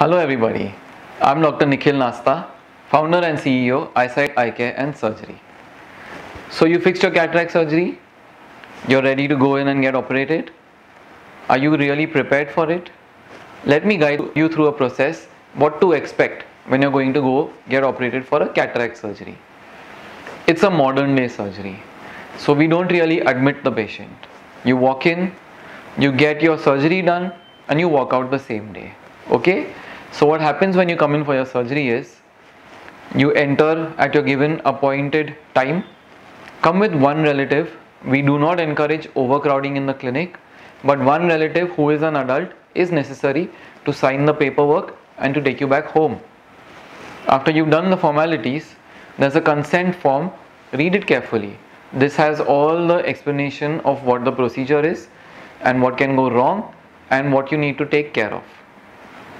Hello everybody, I'm Dr. Nikhil Nasta, founder and CEO iSight Eye Care and Surgery. So you fixed your cataract surgery, you're ready to go in and get operated. Are you really prepared for it? Let me guide you through a process what to expect when you're going to go get operated for a cataract surgery. It's a modern day surgery. So we don't really admit the patient. You walk in, you get your surgery done and you walk out the same day. Okay? So what happens when you come in for your surgery is you enter at your given appointed time, come with one relative. We do not encourage overcrowding in the clinic, but one relative who is an adult is necessary to sign the paperwork and to take you back home. After you've done the formalities, there's a consent form. Read it carefully. This has all the explanation of what the procedure is and what can go wrong and what you need to take care of.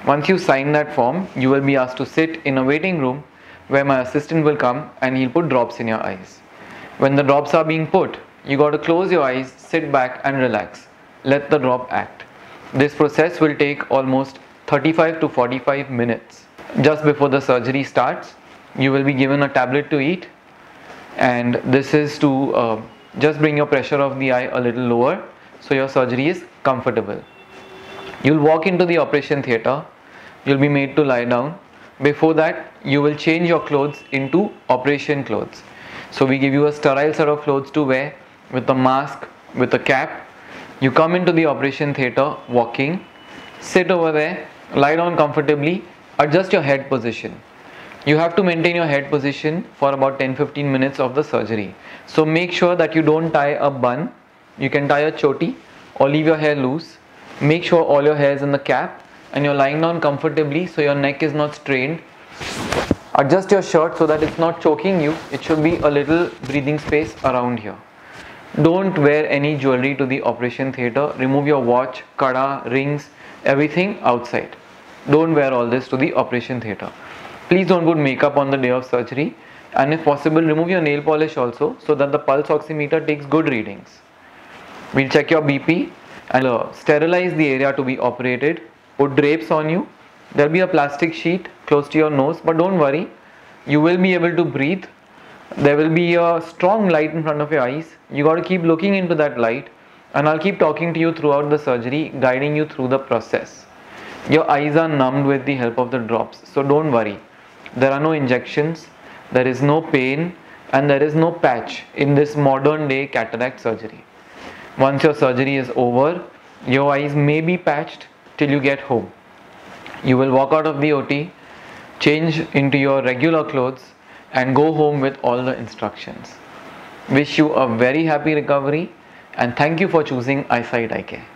Once you sign that form, you will be asked to sit in a waiting room where my assistant will come and he'll put drops in your eyes. When the drops are being put, you got to close your eyes, sit back and relax. Let the drop act. This process will take almost 35 to 45 minutes. Just before the surgery starts, you will be given a tablet to eat and this is to uh, just bring your pressure of the eye a little lower so your surgery is comfortable. You'll walk into the operation theatre, you'll be made to lie down. Before that, you will change your clothes into operation clothes. So we give you a sterile set of clothes to wear with a mask, with a cap. You come into the operation theatre walking, sit over there, lie down comfortably, adjust your head position. You have to maintain your head position for about 10-15 minutes of the surgery. So make sure that you don't tie a bun. You can tie a choti or leave your hair loose. Make sure all your hair is in the cap and you're lying down comfortably so your neck is not strained. Adjust your shirt so that it's not choking you. It should be a little breathing space around here. Don't wear any jewelry to the operation theatre. Remove your watch, kada, rings, everything outside. Don't wear all this to the operation theatre. Please don't put makeup on the day of surgery and if possible remove your nail polish also so that the pulse oximeter takes good readings. We'll check your BP uh, sterilize the area to be operated. Put drapes on you. There'll be a plastic sheet close to your nose but don't worry. You will be able to breathe. There will be a strong light in front of your eyes. You got to keep looking into that light and I'll keep talking to you throughout the surgery guiding you through the process. Your eyes are numbed with the help of the drops so don't worry. There are no injections, there is no pain and there is no patch in this modern day cataract surgery. Once your surgery is over, your eyes may be patched till you get home. You will walk out of the OT, change into your regular clothes and go home with all the instructions. Wish you a very happy recovery and thank you for choosing iSight Eye Care.